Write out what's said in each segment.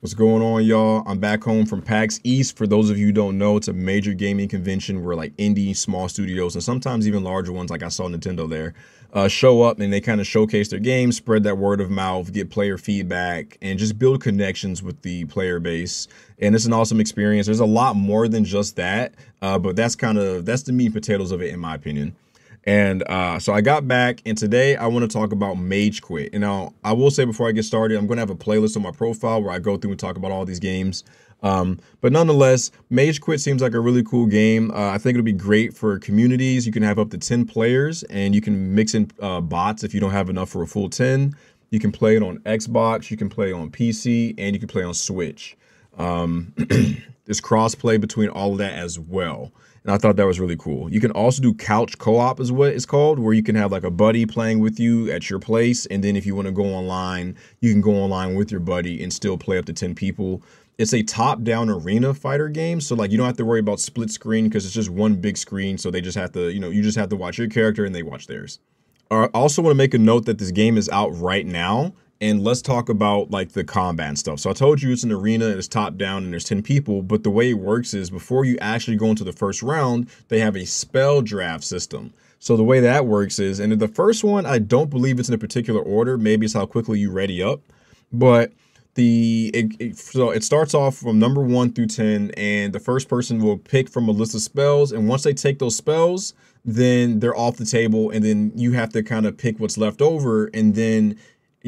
What's going on, y'all? I'm back home from PAX East. For those of you don't know, it's a major gaming convention where like indie small studios and sometimes even larger ones, like I saw Nintendo there, uh, show up and they kind of showcase their games, spread that word of mouth, get player feedback, and just build connections with the player base. And it's an awesome experience. There's a lot more than just that, uh, but that's kind of that's the meat potatoes of it, in my opinion. And uh, so I got back, and today I want to talk about Magequit. And now I will say before I get started, I'm going to have a playlist on my profile where I go through and talk about all these games. Um, but nonetheless, Magequit seems like a really cool game. Uh, I think it'll be great for communities. You can have up to 10 players, and you can mix in uh, bots if you don't have enough for a full 10. You can play it on Xbox, you can play on PC, and you can play on Switch. Um, there's crossplay between all of that as well. And I thought that was really cool. You can also do couch co-op is what it's called, where you can have like a buddy playing with you at your place. And then if you want to go online, you can go online with your buddy and still play up to 10 people. It's a top-down arena fighter game. So like you don't have to worry about split screen because it's just one big screen. So they just have to, you know, you just have to watch your character and they watch theirs. Uh, I also want to make a note that this game is out right now and let's talk about like the combat stuff. So I told you it's an arena and it's top down and there's 10 people, but the way it works is before you actually go into the first round, they have a spell draft system. So the way that works is, and the first one, I don't believe it's in a particular order. Maybe it's how quickly you ready up, but the it, it, so it starts off from number one through 10 and the first person will pick from a list of spells and once they take those spells then they're off the table and then you have to kind of pick what's left over and then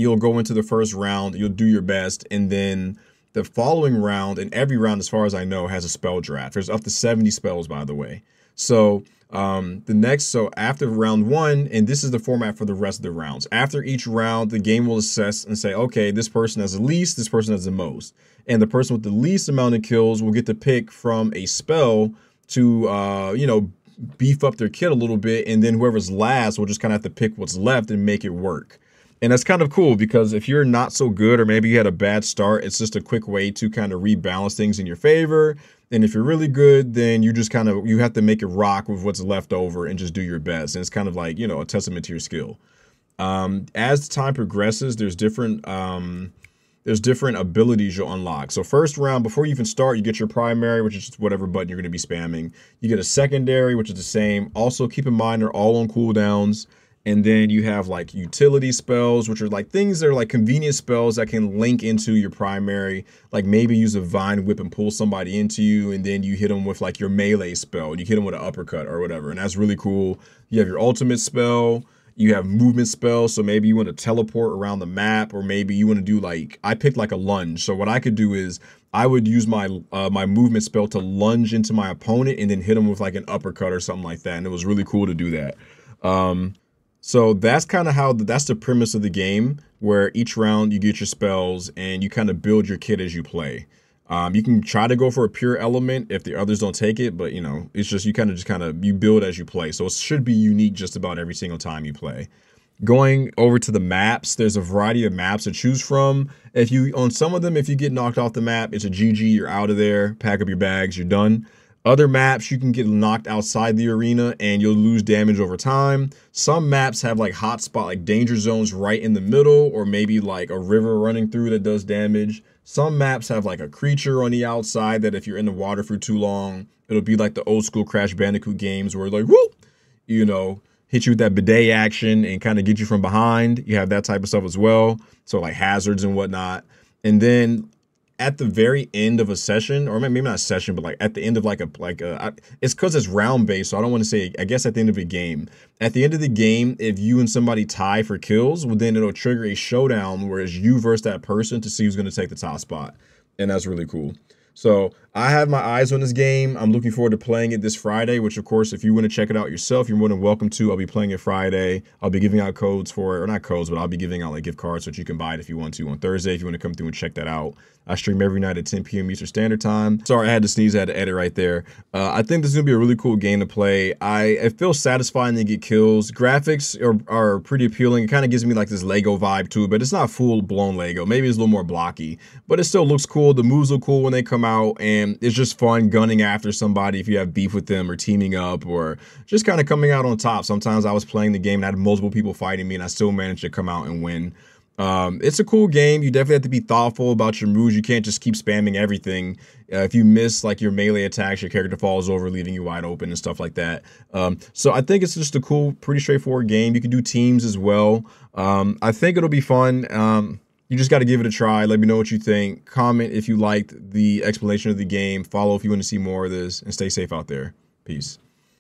you'll go into the first round, you'll do your best, and then the following round, and every round, as far as I know, has a spell draft. There's up to 70 spells, by the way. So um, the next, so after round one, and this is the format for the rest of the rounds. After each round, the game will assess and say, okay, this person has the least, this person has the most. And the person with the least amount of kills will get to pick from a spell to, uh, you know, beef up their kit a little bit. And then whoever's last will just kind of have to pick what's left and make it work. And that's kind of cool because if you're not so good or maybe you had a bad start, it's just a quick way to kind of rebalance things in your favor. And if you're really good, then you just kind of you have to make it rock with what's left over and just do your best. And it's kind of like, you know, a testament to your skill. Um, as the time progresses, there's different um, there's different abilities you'll unlock. So first round, before you even start, you get your primary, which is just whatever button you're going to be spamming. You get a secondary, which is the same. Also, keep in mind they're all on cooldowns. And then you have like utility spells, which are like things that are like convenient spells that can link into your primary. Like maybe use a vine whip and pull somebody into you, and then you hit them with like your melee spell. And you hit them with an uppercut or whatever, and that's really cool. You have your ultimate spell. You have movement spells, so maybe you want to teleport around the map, or maybe you want to do like I picked like a lunge. So what I could do is I would use my uh, my movement spell to lunge into my opponent and then hit them with like an uppercut or something like that, and it was really cool to do that. Um, so that's kind of how the, that's the premise of the game, where each round you get your spells and you kind of build your kit as you play. Um, you can try to go for a pure element if the others don't take it, but you know it's just you kind of just kind of you build as you play. So it should be unique just about every single time you play. Going over to the maps, there's a variety of maps to choose from. If you on some of them, if you get knocked off the map, it's a GG. You're out of there. Pack up your bags. You're done. Other maps, you can get knocked outside the arena and you'll lose damage over time. Some maps have like hotspot, like danger zones right in the middle, or maybe like a river running through that does damage. Some maps have like a creature on the outside that if you're in the water for too long, it'll be like the old school Crash Bandicoot games where like, whoop, you know, hit you with that bidet action and kind of get you from behind. You have that type of stuff as well. So like hazards and whatnot. And then at the very end of a session, or maybe not session, but like at the end of like a like a, it's because it's round based. So I don't want to say. I guess at the end of a game, at the end of the game, if you and somebody tie for kills, well then it'll trigger a showdown where it's you versus that person to see who's going to take the top spot, and that's really cool. So I have my eyes on this game. I'm looking forward to playing it this Friday, which of course, if you want to check it out yourself, you're more than welcome to. I'll be playing it Friday. I'll be giving out codes for it, or not codes, but I'll be giving out like gift cards so that you can buy it if you want to on Thursday. If you want to come through and check that out, I stream every night at 10 p.m. Eastern Standard Time. Sorry, I had to sneeze. I had to edit right there. Uh, I think this is gonna be a really cool game to play. I it feels satisfying to get kills. Graphics are, are pretty appealing. It kind of gives me like this Lego vibe too, but it's not full blown Lego. Maybe it's a little more blocky, but it still looks cool. The moves look cool when they come out, and it's just fun gunning after somebody if you have beef with them or teaming up or just kind of coming out on top. Sometimes I was playing the game and I had multiple people fighting me, and I still managed to come out and win. Um, it's a cool game. You definitely have to be thoughtful about your moves. You can't just keep spamming everything. Uh, if you miss like your melee attacks, your character falls over, leaving you wide open and stuff like that. Um, so I think it's just a cool, pretty straightforward game. You can do teams as well. Um, I think it'll be fun. Um, you just got to give it a try. Let me know what you think. Comment if you liked the explanation of the game. Follow if you want to see more of this, and stay safe out there. Peace.